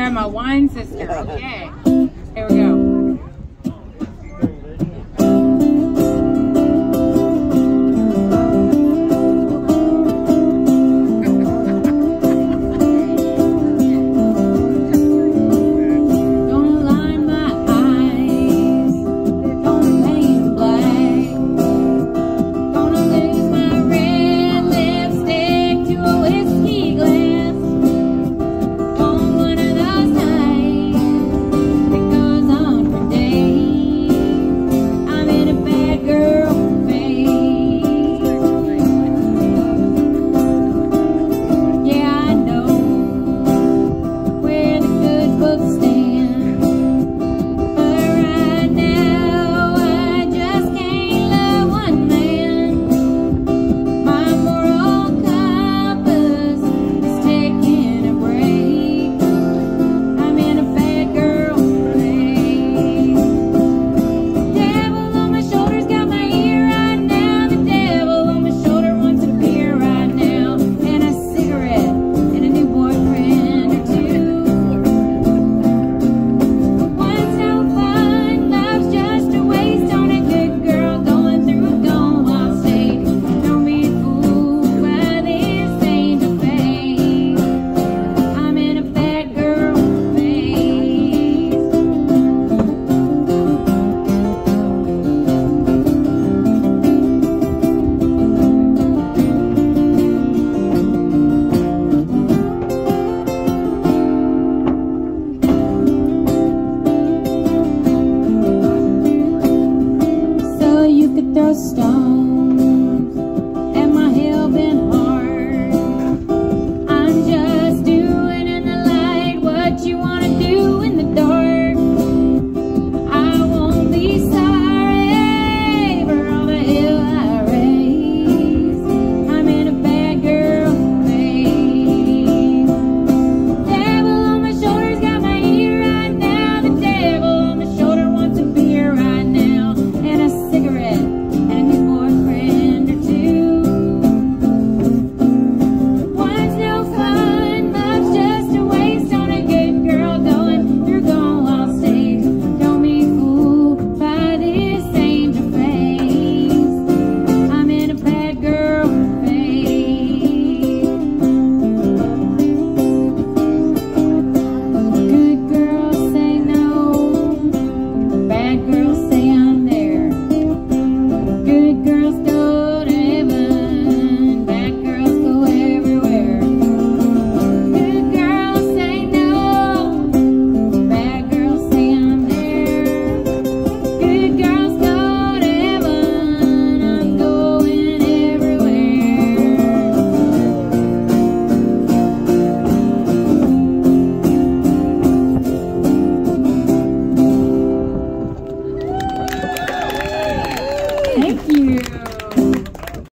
I'm a wine sister. Okay. Here we go. the stars.